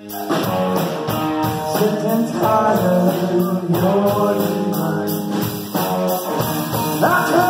Hallelujah. That's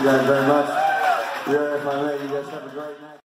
Thank you guys very much. Yeah, if I may, you guys have a great night.